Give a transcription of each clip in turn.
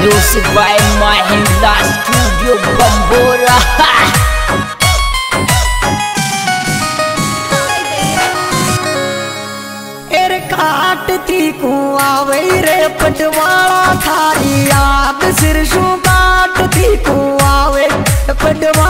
Music by Mahindra Studio Bambora काटती कुआवे रे पटवाला थारी याद सिर शू काटती कुआवे पटवाला थारी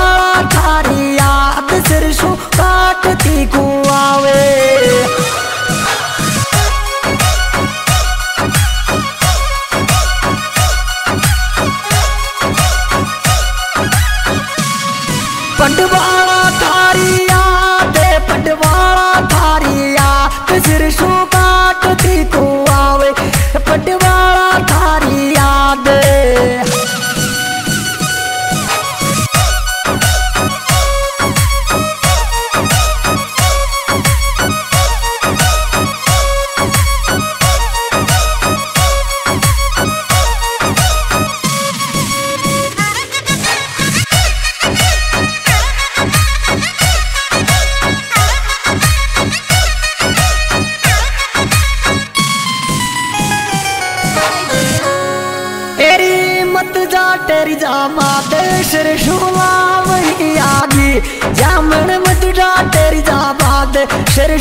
जा तेरी जा माते सिर आगी। जामन मत तेरी जा बात सिर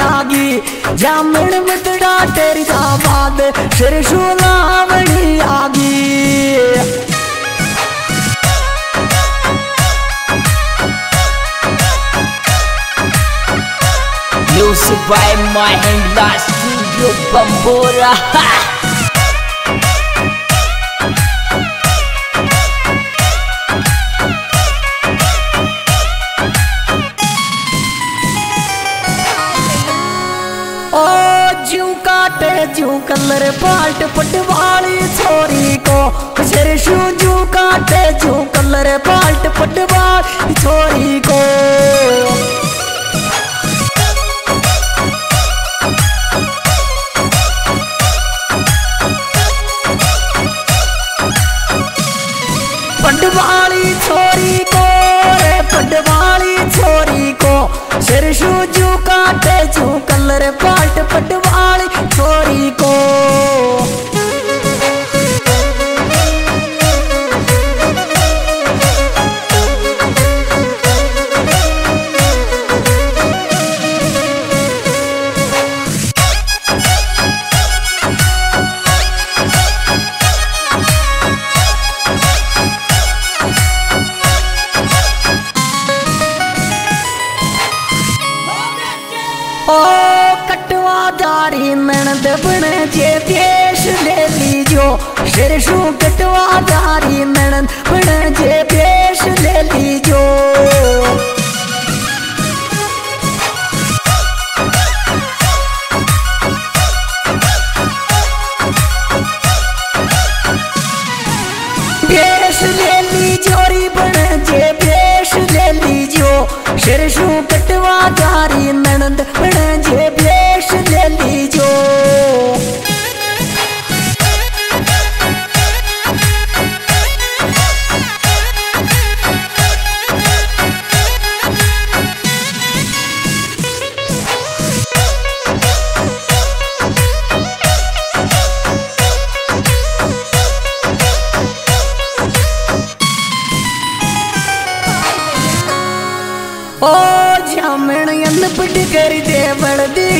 आगी। जामन मतड़ा तेरी जाबाद, सिर सुनावणी Music by Mahindra Studio Bambora जू कलर पाल्ट पटवाली छोरी को। सिर शू जू काटे जू कलर पाल्ट पटवाली छोरी को। ओ कटवा दारी नणद बने जे पेश ले लीजो सिर शू कटवा दारी नणद बने जे पेश ले लीजो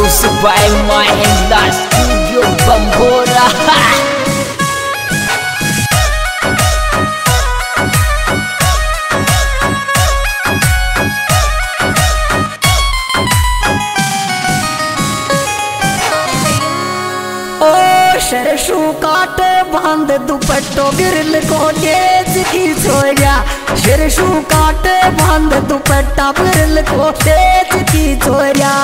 Mahindra Studio Bambora. सरसू काट बाँध, दुपट्टो गिरल को तेज की छोरिया सरसू काट बाँध, दुपट्टा गिरल को तेज की छोरिया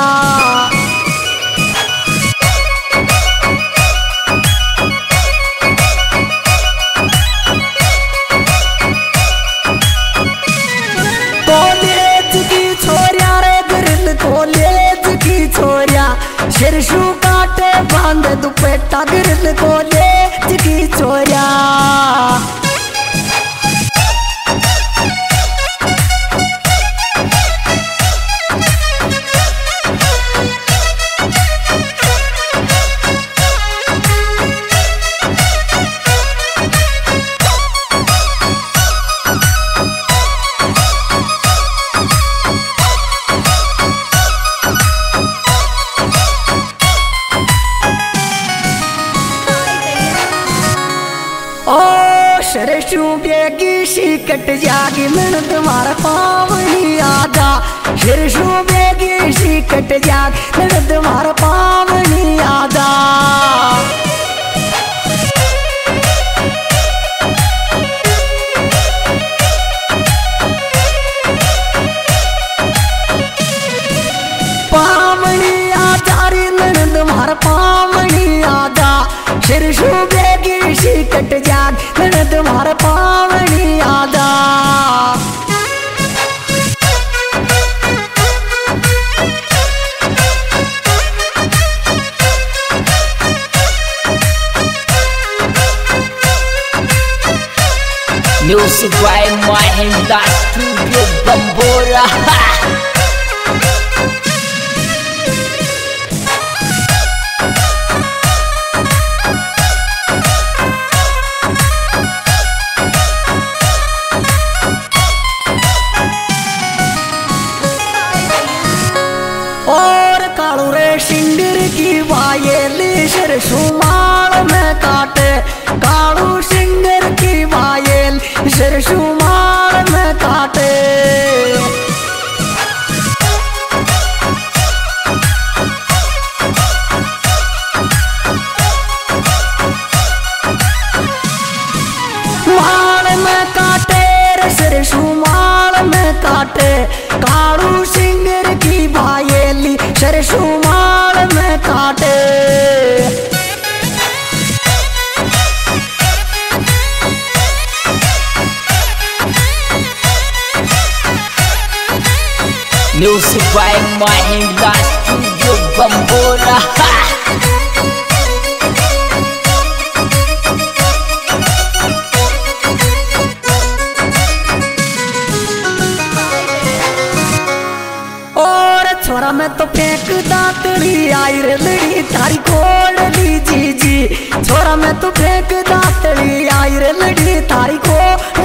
सरसू काटे बाँध दुपट्टा गिरल को ले चिकी ओ सरसू बेगी सी कट जागी, मन तुम्हारा पावनी आदा फिर बेगी सी कट जाग, मन तुम्हारा आदा पावनी Music by Mahindra Studio Bambora और कालू रे सिंगर की वायेली सरसुमाल वायेली छोरा मैं तो फेंक दा तेरी आई रे लड़ी तारी कोड़